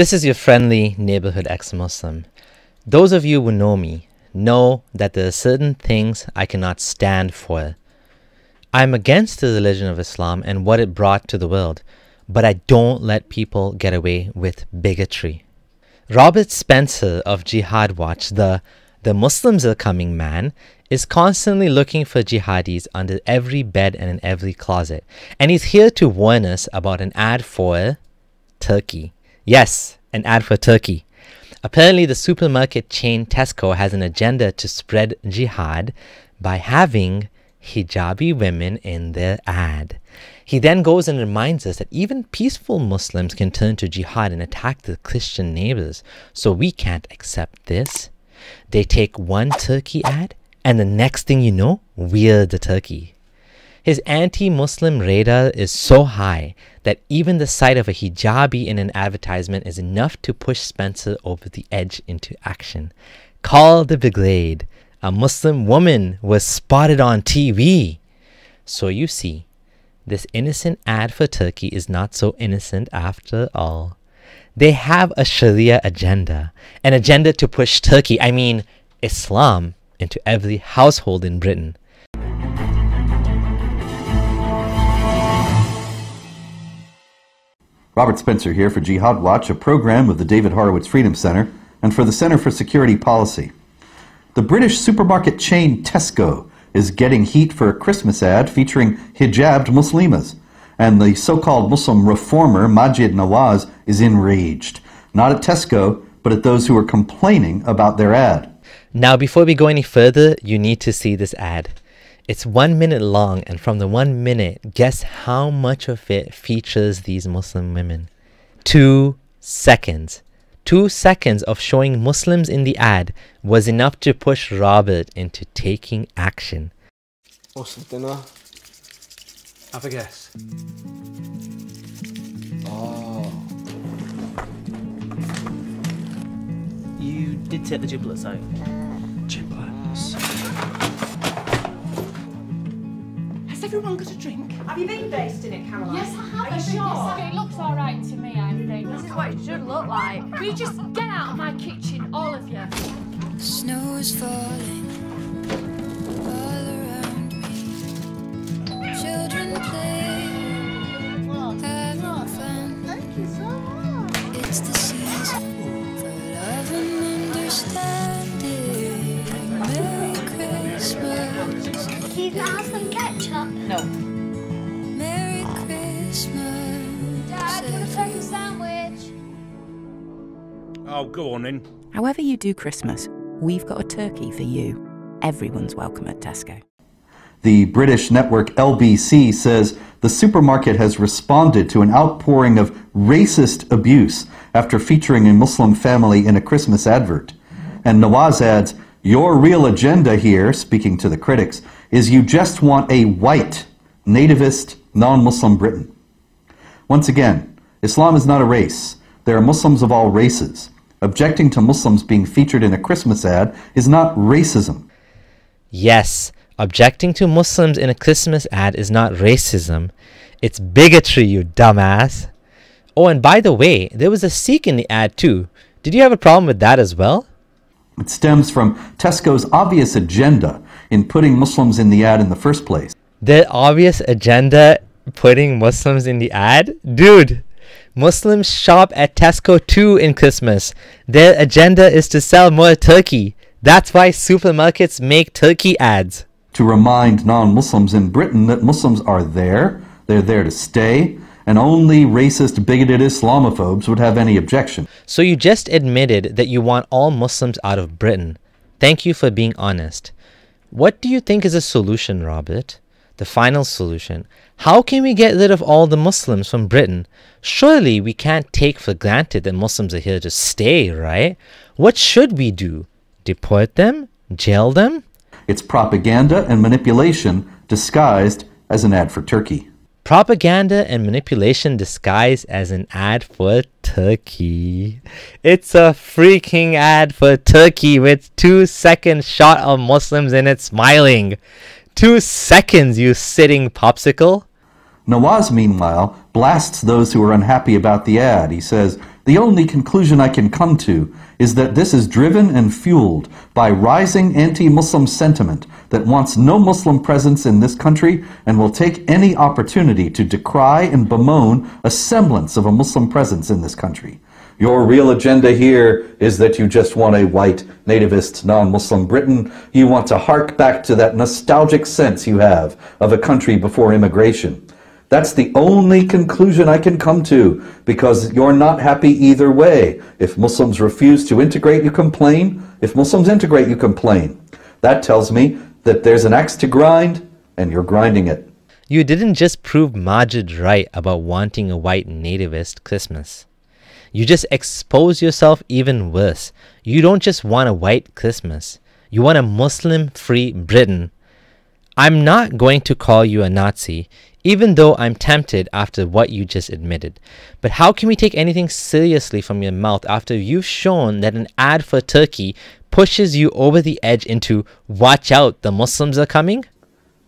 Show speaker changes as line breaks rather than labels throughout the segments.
This is your friendly neighborhood ex Muslim. Those of you who know me know that there are certain things I cannot stand for. I am against the religion of Islam and what it brought to the world, but I don't let people get away with bigotry. Robert Spencer of Jihad Watch, the the Muslims are coming man, is constantly looking for jihadis under every bed and in every closet. And he's here to warn us about an ad for Turkey. Yes, an ad for Turkey. Apparently, the supermarket chain Tesco has an agenda to spread jihad by having hijabi women in their ad. He then goes and reminds us that even peaceful Muslims can turn to jihad and attack their Christian neighbors, so we can't accept this. They take one turkey ad, and the next thing you know, we're the turkey. His anti Muslim radar is so high that even the sight of a hijabi in an advertisement is enough to push Spencer over the edge into action. Call the brigade. A Muslim woman was spotted on TV. So you see, this innocent ad for Turkey is not so innocent after all. They have a Sharia agenda, an agenda to push Turkey, I mean Islam, into every household in Britain.
Robert Spencer here for Jihad Watch, a program of the David Horowitz Freedom Center and for the Center for Security Policy. The British supermarket chain Tesco is getting heat for a Christmas ad featuring hijabbed Muslimas. And the so-called Muslim reformer Maajid Nawaz is enraged. Not at Tesco, but at those who are complaining about their ad.
Now, before we go any further, you need to see this ad. It's one minute long, and from the one minute, guess how much of it features these Muslim women? Two seconds. Two seconds of showing Muslims in the ad was enough to push Robert into taking action.
What's for dinner? Have a guess. Oh.
You did take the giblets out.
Giblets.
Has everyone got a drink?
Have you been based in it, Caroline?
Yes, I have.
Are you sure?
It looks all right to me, I think.
This is what it should look like.
Will you just get out of my kitchen, all of you?
Snow is falling Christmas,
Can you have some ketchup?
No.
Merry Christmas.
Dad, want a turkey sandwich?
Oh, go on then.
However, you do Christmas, we've got a turkey for you. Everyone's welcome at Tesco.
The British network LBC says the supermarket has responded to an outpouring of racist abuse after featuring a Muslim family in a Christmas advert. And Nawaz adds, Your real agenda here, speaking to the critics, is you just want a white, nativist, non Muslim Britain. Once again, Islam is not a race. There are Muslims of all races. Objecting to Muslims being featured in a Christmas ad is not racism.
Yes, objecting to Muslims in a Christmas ad is not racism. It's bigotry, you dumbass. Oh, and by the way, there was a Sikh in the ad too. Did you have a problem with that as well?
It stems from Tesco's obvious agenda in putting Muslims in the ad in the first place.
Their obvious agenda putting Muslims in the ad? Dude, Muslims shop at Tesco too in Christmas. Their agenda is to sell more turkey. That's why supermarkets make turkey ads.
To remind non Muslims in Britain that Muslims are there, they're there to stay, and only racist, bigoted Islamophobes would have any objection.
So you just admitted that you want all Muslims out of Britain. Thank you for being honest. What do you think is a solution, Robert? The final solution. How can we get rid of all the Muslims from Britain? Surely we can't take for granted that Muslims are here to stay, right? What should we do? Deport them? Jail them?
It's propaganda and manipulation disguised as an ad for Turkey.
Propaganda and manipulation disguised as an ad for Turkey. It's a freaking ad for Turkey with two second shot of Muslims in it smiling. Two seconds, you sitting popsicle.
Nawaz, meanwhile, blasts those who are unhappy about the ad. He says, The only conclusion I can come to is that this is driven and fueled by rising anti-Muslim sentiment that wants no Muslim presence in this country and will take any opportunity to decry and bemoan a semblance of a Muslim presence in this country. Your real agenda here is that you just want a white, nativist, non-Muslim Britain. You want to hark back to that nostalgic sense you have of a country before immigration. That's the only conclusion I can come to because you're not happy either way. If Muslims refuse to integrate, you complain. If Muslims integrate, you complain. That tells me that there's an axe to grind and you're grinding it.
You didn't just prove Maajid right about wanting a white nativist Christmas. You just expose yourself even worse. You don't just want a white Christmas. You want a Muslim free Britain. I'm not going to call you a Nazi, even though I'm tempted after what you just admitted. But how can we take anything seriously from your mouth after you've shown that an ad for Turkey pushes you over the edge into watch out, the Muslims are coming?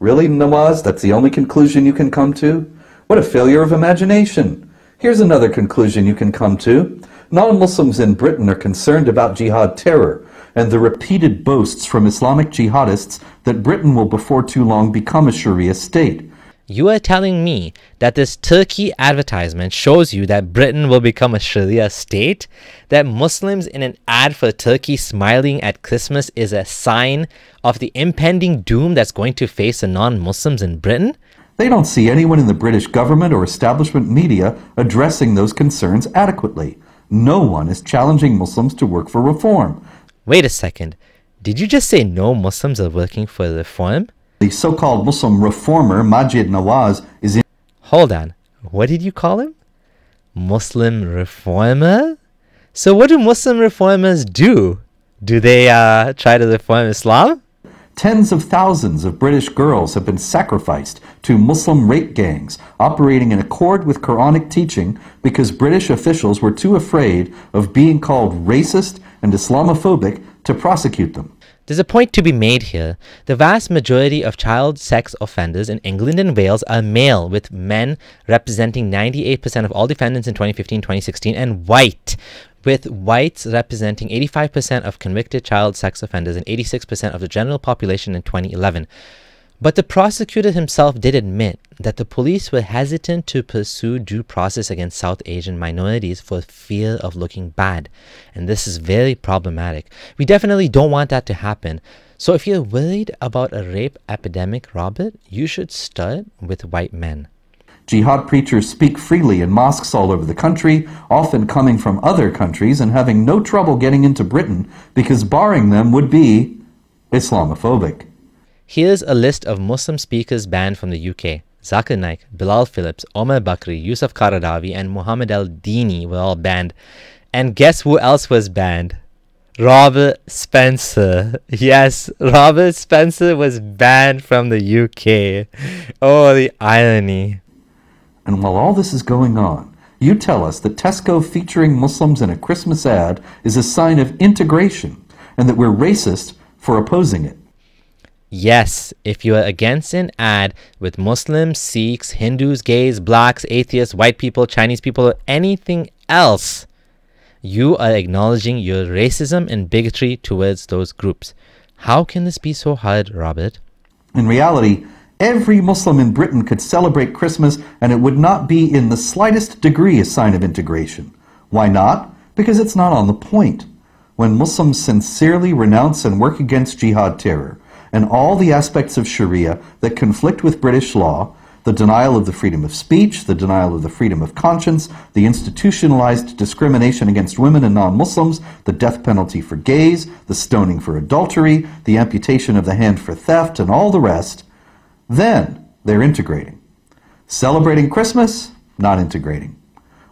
Really, Nawaz? That's the only conclusion you can come to? What a failure of imagination. Here's another conclusion you can come to. Non-Muslims in Britain are concerned about jihad terror and the repeated boasts from Islamic jihadists that Britain will before too long become a Sharia state.
You are telling me that this Turkey advertisement shows you that Britain will become a Sharia state? That Muslims in an ad for Turkey smiling at Christmas is a sign of the impending doom that's going to face the non Muslims in Britain?
They don't see anyone in the British government or establishment media addressing those concerns adequately. No one is challenging Muslims to work for reform.
Wait a second. Did you just say no Muslims are working for reform?
The so-called Muslim reformer Maajid Nawaz is in
Hold on. What did you call him? Muslim reformer? So what do Muslim reformers do? Do they uh, try to reform Islam?
Tens of thousands of British girls have been sacrificed to Muslim rape gangs operating in accord with Quranic teaching because British officials were too afraid of being called racist and Islamophobic to prosecute them.
There's a point to be made here. The vast majority of child sex offenders in England and Wales are male, with men representing 98% of all defendants in 2015 2016, and white, with whites representing 85% of convicted child sex offenders and 86% of the general population in 2011. But the prosecutor himself did admit that the police were hesitant to pursue due process against South Asian minorities for fear of looking bad. And this is very problematic. We definitely don't want that to happen. So if you're worried about a rape epidemic, Robert, you should start with white men.
Jihad preachers speak freely in mosques all over the country, often coming from other countries and having no trouble getting into Britain because barring them would be Islamophobic.
Here's a list of Muslim speakers banned from the UK. Zakir Naik, Bilal Phillips, Omar Bakri, Yusuf Qaradawi, and Muhammad Al Dini were all banned. And guess who else was banned? Robert Spencer. Yes, Robert Spencer was banned from the UK. Oh, the irony.
And while all this is going on, you tell us that Tesco featuring Muslims in a Christmas ad is a sign of integration and that we're racist for opposing it.
Yes, if you are against an ad with Muslims, Sikhs, Hindus, gays, blacks, atheists, white people, Chinese people, or anything else, you are acknowledging your racism and bigotry towards those groups. How can this be so hard, Robert?
In reality, every Muslim in Britain could celebrate Christmas and it would not be in the slightest degree a sign of integration. Why not? Because it's not on the point. When Muslims sincerely renounce and work against jihad terror, and all the aspects of Sharia that conflict with British law, the denial of the freedom of speech, the denial of the freedom of conscience, the institutionalized discrimination against women and non-Muslims, the death penalty for gays, the stoning for adultery, the amputation of the hand for theft, and all the rest, then they're integrating. Celebrating Christmas, not integrating.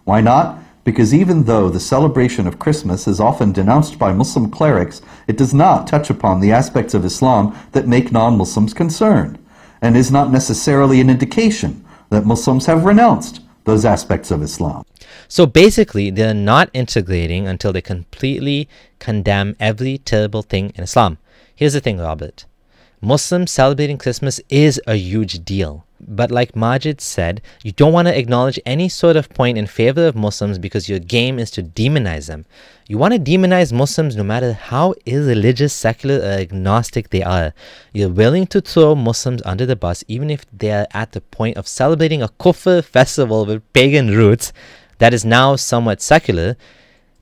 Why not? Because even though the celebration of Christmas is often denounced by Muslim clerics, it does not touch upon the aspects of Islam that make non-Muslims concerned, and is not necessarily an indication that Muslims have renounced those aspects of Islam.
So basically, they're not integrating until they completely condemn every terrible thing in Islam. Here's the thing, Robert. Muslims celebrating Christmas is a huge deal. But like Maajid said, you don't want to acknowledge any sort of point in favor of Muslims because your game is to demonize them. You want to demonize Muslims no matter how irreligious, secular, or agnostic they are. You're willing to throw Muslims under the bus even if they are at the point of celebrating a kufr festival with pagan roots that is now somewhat secular,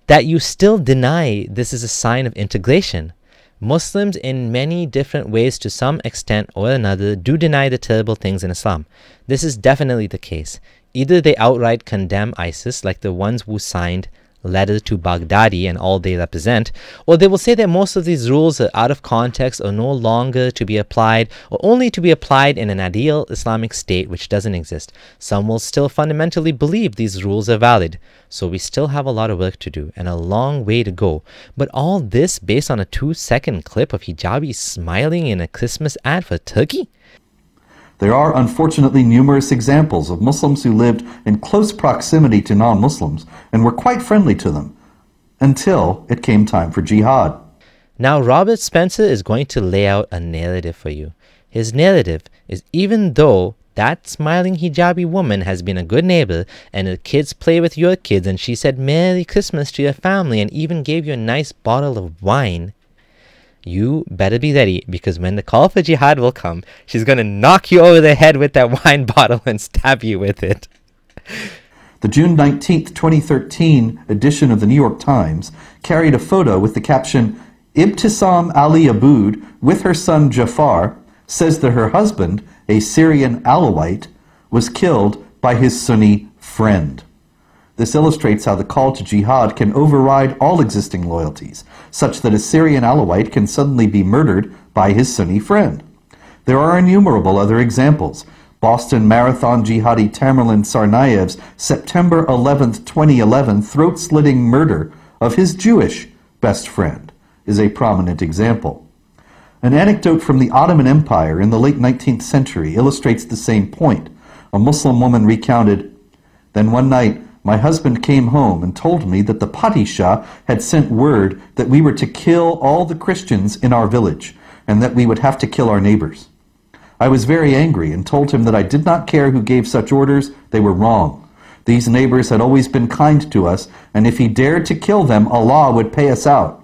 that you still deny this is a sign of integration. Muslims, in many different ways, to some extent or another, do deny the terrible things in Islam. This is definitely the case. Either they outright condemn ISIS, like the ones who signed letter to Baghdadi and all they represent, or they will say that most of these rules are out of context or no longer to be applied, or only to be applied in an ideal Islamic state which doesn't exist. Some will still fundamentally believe these rules are valid. So we still have a lot of work to do and a long way to go. But all this based on a two second clip of hijabi smiling in a Christmas ad for Turkey?
There are unfortunately numerous examples of Muslims who lived in close proximity to non Muslims and were quite friendly to them until it came time for jihad.
Now, Robert Spencer is going to lay out a narrative for you. His narrative is even though that smiling hijabi woman has been a good neighbor and her kids play with your kids and she said Merry Christmas to your family and even gave you a nice bottle of wine, you better be ready because when the call for jihad will come, she's going to knock you over the head with that wine bottle and stab you with it.
The June 19, 2013 edition of the New York Times carried a photo with the caption Ibtisam Ali Aboud with her son Jafar says that her husband, a Syrian Alawite, was killed by his Sunni friend. This illustrates how the call to jihad can override all existing loyalties, such that a Syrian Alawite can suddenly be murdered by his Sunni friend. There are innumerable other examples. Boston Marathon jihadi Tamerlan Tsarnaev's September 11, 2011 throat-slitting murder of his Jewish best friend is a prominent example. An anecdote from the Ottoman Empire in the late 19th century illustrates the same point. A Muslim woman recounted, Then one night my husband came home and told me that the Padishah had sent word that we were to kill all the Christians in our village and that we would have to kill our neighbors. I was very angry and told him that I did not care who gave such orders, they were wrong. These neighbors had always been kind to us, and if he dared to kill them, Allah would pay us out.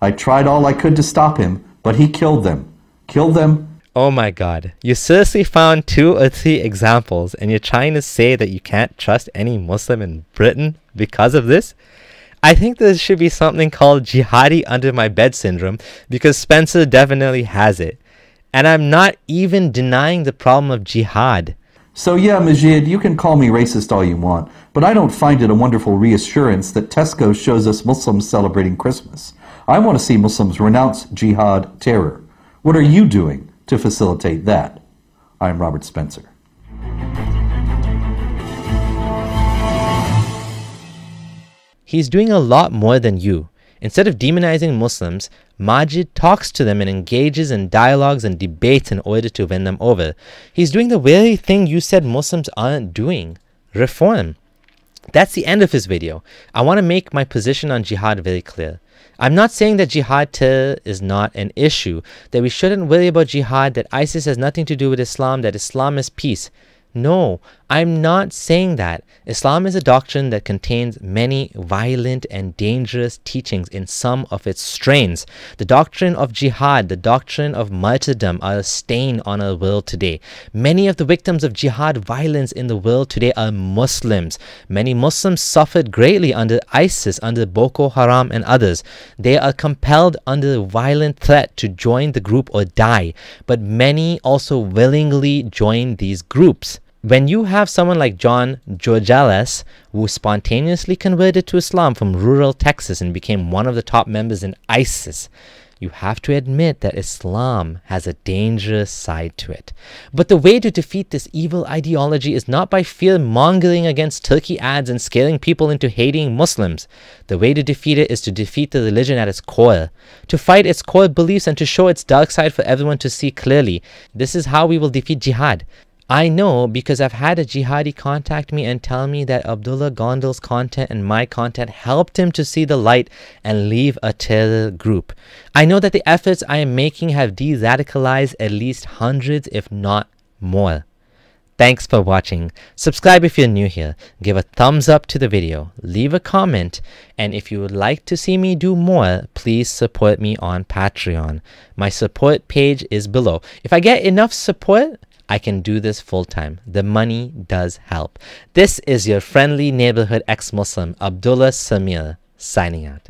I tried all I could to stop him, but he killed them. Killed them
Oh my god. You seriously found two or three examples and you're trying to say that you can't trust any Muslim in Britain because of this? I think there should be something called jihadi under my bed syndrome because Spencer definitely has it. And I'm not even denying the problem of jihad.
So yeah, Maajid, you can call me racist all you want, but I don't find it a wonderful reassurance that Tesco shows us Muslims celebrating Christmas. I want to see Muslims renounce jihad terror. What are you doing to facilitate that? I'm Robert Spencer.
He's doing a lot more than you. Instead of demonizing Muslims, Maajid talks to them and engages in dialogues and debates in order to win them over. He's doing the very thing you said Muslims aren't doing reform. That's the end of his video. I want to make my position on jihad very clear. I'm not saying that jihad terror is not an issue, that we shouldn't worry about jihad, that ISIS has nothing to do with Islam, that Islam is peace. No, I'm not saying that. Islam is a doctrine that contains many violent and dangerous teachings in some of its strains. The doctrine of jihad, the doctrine of martyrdom are a stain on our world today. Many of the victims of jihad violence in the world today are Muslims. Many Muslims suffered greatly under ISIS, under Boko Haram and others. They are compelled under violent threat to join the group or die, but many also willingly join these groups when you have someone like John Georgelas, who spontaneously converted to Islam from rural Texas and became one of the top members in ISIS, you have to admit that Islam has a dangerous side to it. But the way to defeat this evil ideology is not by fear mongering against Turkey ads and scaring people into hating Muslims. The way to defeat it is to defeat the religion at its core, to fight its core beliefs and to show its dark side for everyone to see clearly. This is how we will defeat jihad. I know because I've had a jihadi contact me and tell me that Abdullah Gondal's content and my content helped him to see the light and leave a terror group. I know that the efforts I am making have de radicalized at least hundreds, if not more. Thanks for watching. Subscribe if you're new here. Give a thumbs up to the video. Leave a comment. And if you would like to see me do more, please support me on Patreon. My support page is below. If I get enough support, I can do this full time. The money does help. This is your friendly neighborhood ex Muslim, Abdullah Sameer, signing out.